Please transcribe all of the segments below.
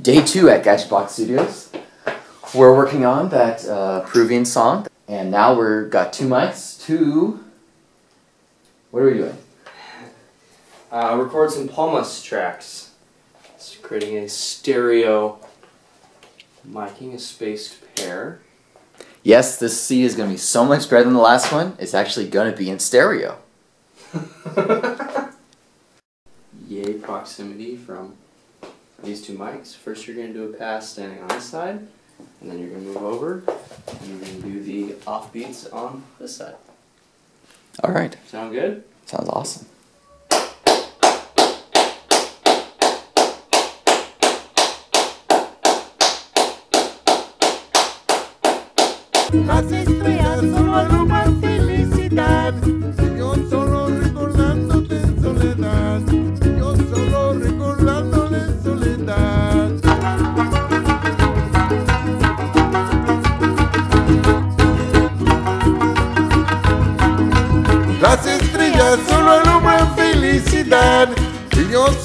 day two at Gadgetbox Studios. We're working on that uh, Peruvian song, and now we've got two mics. Two. What are we doing? Uh, record some Palmas tracks. It's creating a stereo, miking a spaced pair. Yes, this seat is going to be so much better than the last one. It's actually going to be in stereo. Yay proximity from these two mics. First you're going to do a pass standing on this side, and then you're going to move over, and you're going to do the offbeats on this side. All right. Sound good? Sounds awesome. Las estrellas solo alumbran felicidad.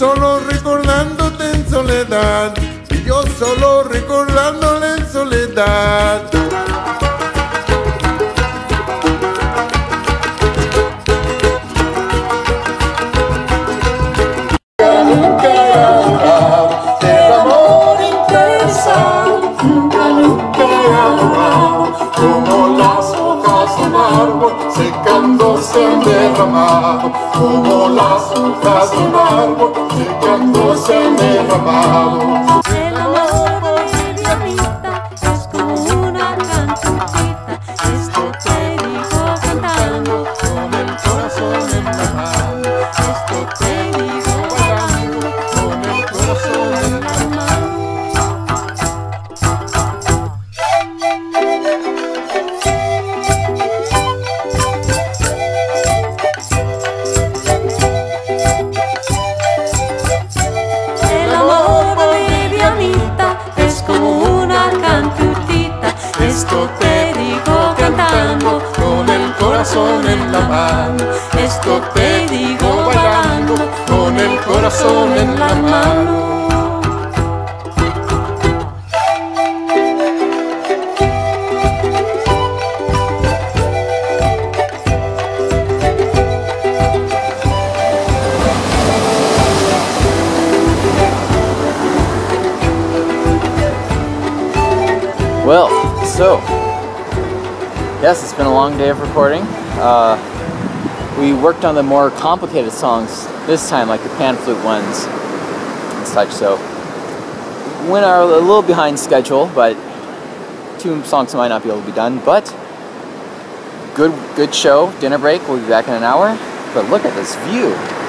Solo recordándote en soledad. Y yo solo recordándole en soledad. Derramado, como hojas de un árbol secándose derramado. Corazón en la mano. Esto te digo bailando con el corazón en la mano. Well, so yes, it's been a long day of recording. Uh, we worked on the more complicated songs this time, like the pan flute ones and such. So went our, a little behind schedule, but two songs might not be able to be done. But good, good show. Dinner break. We'll be back in an hour. But look at this view.